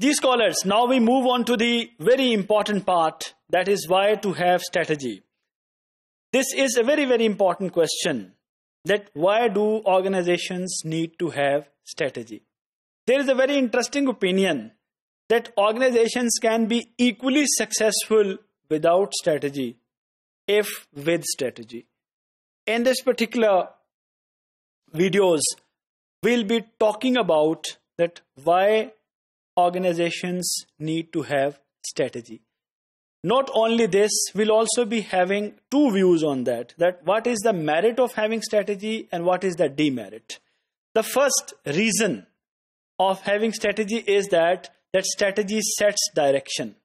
These scholars, now we move on to the very important part that is why to have strategy. This is a very, very important question that why do organizations need to have strategy? There is a very interesting opinion that organizations can be equally successful without strategy if with strategy. In this particular videos, we'll be talking about that why organizations need to have strategy. Not only this, we'll also be having two views on that. That what is the merit of having strategy and what is the demerit. The first reason of having strategy is that that strategy sets direction.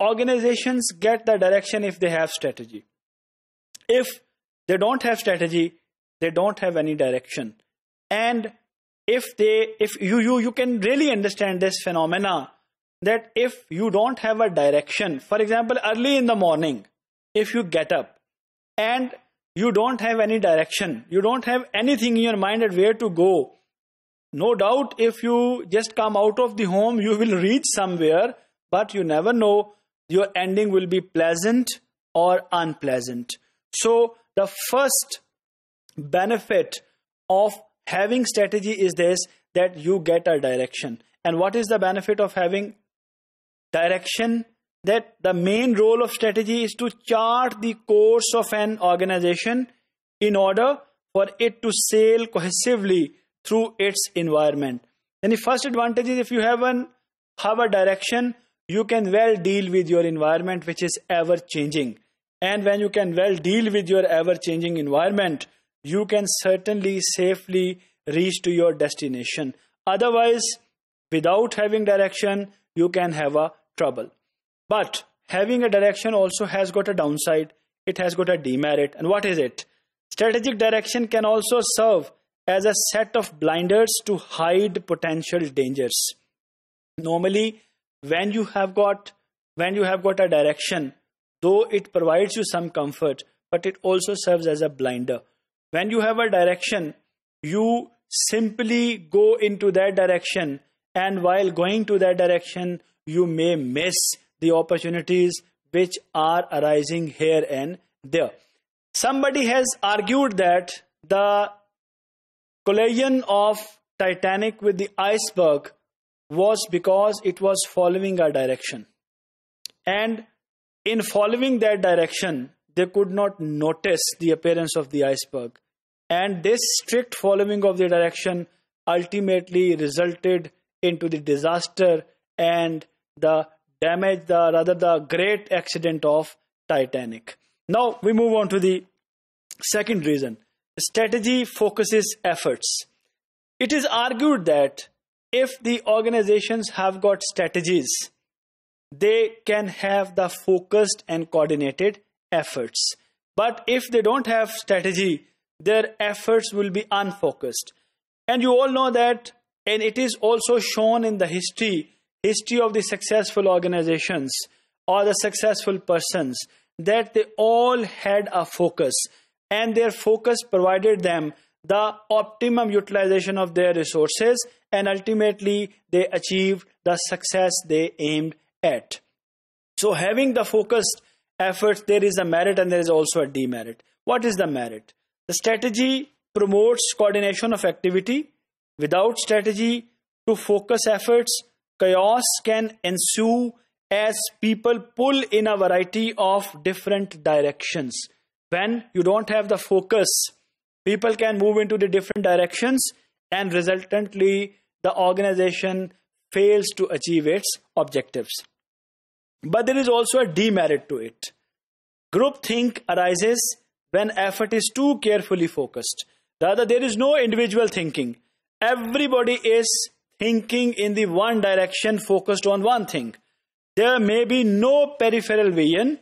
Organizations get the direction if they have strategy. If they don't have strategy, they don't have any direction. And if they if you you you can really understand this phenomena that if you don't have a direction, for example, early in the morning, if you get up and you don't have any direction, you don't have anything in your mind at where to go, no doubt if you just come out of the home, you will reach somewhere, but you never know your ending will be pleasant or unpleasant. So, the first benefit of having strategy is this that you get a direction. And what is the benefit of having direction that the main role of strategy is to chart the course of an organization in order for it to sail cohesively through its environment. And the first advantage is if you have an have a direction, you can well deal with your environment which is ever changing. And when you can well deal with your ever changing environment, you can certainly safely reach to your destination. Otherwise, without having direction, you can have a trouble. But having a direction also has got a downside. It has got a demerit. And what is it? Strategic direction can also serve as a set of blinders to hide potential dangers. Normally, when you have got when you have got a direction, though it provides you some comfort, but it also serves as a blinder. When you have a direction, you simply go into that direction, and while going to that direction, you may miss the opportunities which are arising here and there. Somebody has argued that the collision of Titanic with the iceberg was because it was following a direction. And in following that direction, they could not notice the appearance of the iceberg. And this strict following of the direction ultimately resulted into the disaster and the damage, the rather the great accident of Titanic. Now we move on to the second reason. Strategy focuses efforts. It is argued that if the organizations have got strategies, they can have the focused and coordinated efforts. But if they don't have strategy, their efforts will be unfocused. And you all know that, and it is also shown in the history history of the successful organizations or the successful persons that they all had a focus and their focus provided them the optimum utilization of their resources and ultimately they achieved the success they aimed at so having the focused efforts there is a merit and there is also a demerit what is the merit the strategy promotes coordination of activity without strategy to focus efforts chaos can ensue as people pull in a variety of different directions. When you don't have the focus, people can move into the different directions and resultantly the organization fails to achieve its objectives. But there is also a demerit to it. Groupthink arises when effort is too carefully focused. Rather, there is no individual thinking. Everybody is thinking in the one direction focused on one thing. There may be no peripheral vision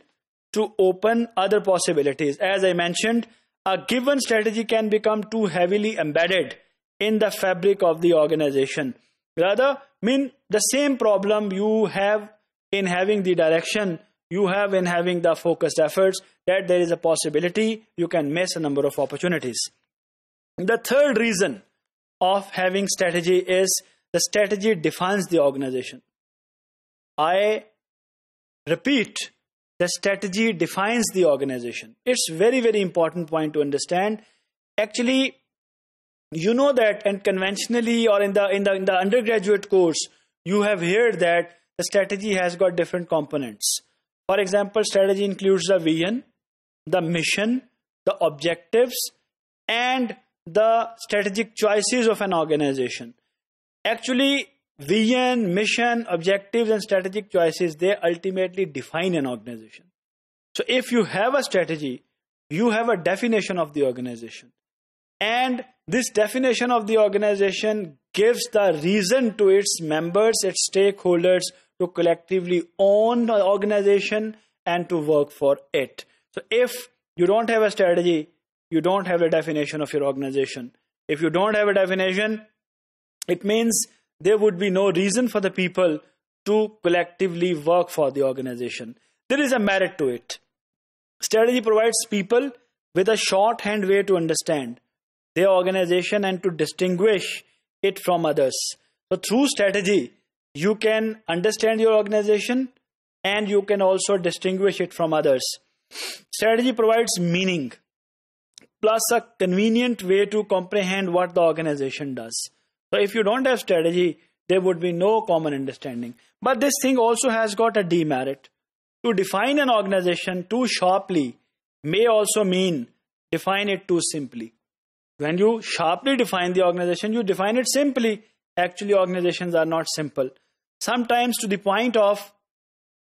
to open other possibilities. As I mentioned, a given strategy can become too heavily embedded in the fabric of the organization. Rather, mean the same problem you have in having the direction you have in having the focused efforts that there is a possibility you can miss a number of opportunities. The third reason of having strategy is the strategy defines the organization. I repeat, the strategy defines the organization. It's very, very important point to understand. Actually, you know that and conventionally or in the in the in the undergraduate course, you have heard that the strategy has got different components. For example, strategy includes the vision, the mission, the objectives, and the strategic choices of an organization. Actually, vision, mission, objectives, and strategic choices, they ultimately define an organization. So if you have a strategy, you have a definition of the organization. And this definition of the organization gives the reason to its members, its stakeholders to collectively own the organization and to work for it. So if you don't have a strategy, you don't have a definition of your organization. If you don't have a definition, it means there would be no reason for the people to collectively work for the organization. There is a merit to it. Strategy provides people with a shorthand way to understand their organization and to distinguish it from others. So, through strategy, you can understand your organization and you can also distinguish it from others. Strategy provides meaning plus a convenient way to comprehend what the organization does. So if you don't have strategy, there would be no common understanding. But this thing also has got a demerit. To define an organization too sharply may also mean define it too simply. When you sharply define the organization, you define it simply. Actually, organizations are not simple. Sometimes to the point of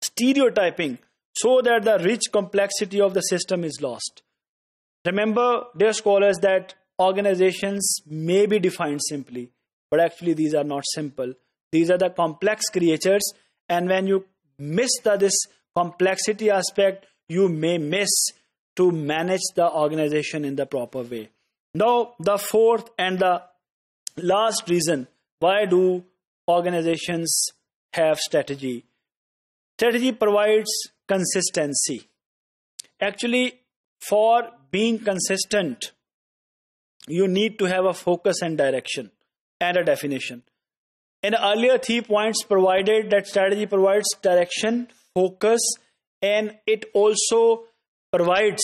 stereotyping so that the rich complexity of the system is lost. Remember, dear scholars, that organizations may be defined simply but actually, these are not simple. These are the complex creatures. And when you miss the, this complexity aspect, you may miss to manage the organization in the proper way. Now, the fourth and the last reason why do organizations have strategy? Strategy provides consistency. Actually, for being consistent, you need to have a focus and direction and a definition. In earlier three points provided that strategy provides direction, focus, and it also provides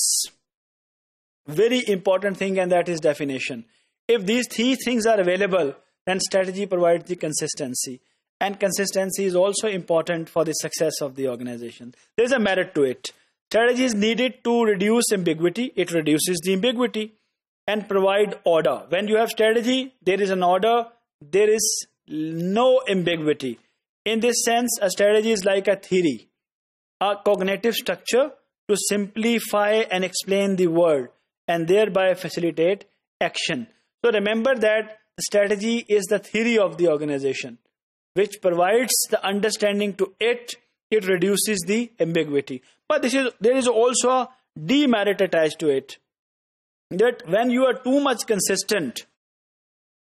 very important thing and that is definition. If these three things are available, then strategy provides the consistency. And consistency is also important for the success of the organization. There's a merit to it. Strategy is needed to reduce ambiguity. It reduces the ambiguity and provide order. When you have strategy, there is an order, there is no ambiguity. In this sense, a strategy is like a theory, a cognitive structure to simplify and explain the world and thereby facilitate action. So remember that strategy is the theory of the organization, which provides the understanding to it, it reduces the ambiguity. But this is there is also a demerit attached to it that when you are too much consistent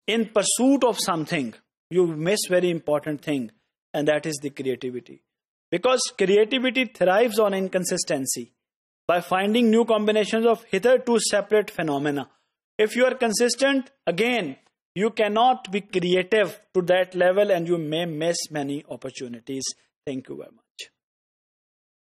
in pursuit of something you miss very important thing and that is the creativity. Because creativity thrives on inconsistency. By finding new combinations of hitherto separate phenomena. If you are consistent again you cannot be creative to that level and you may miss many opportunities. Thank you very much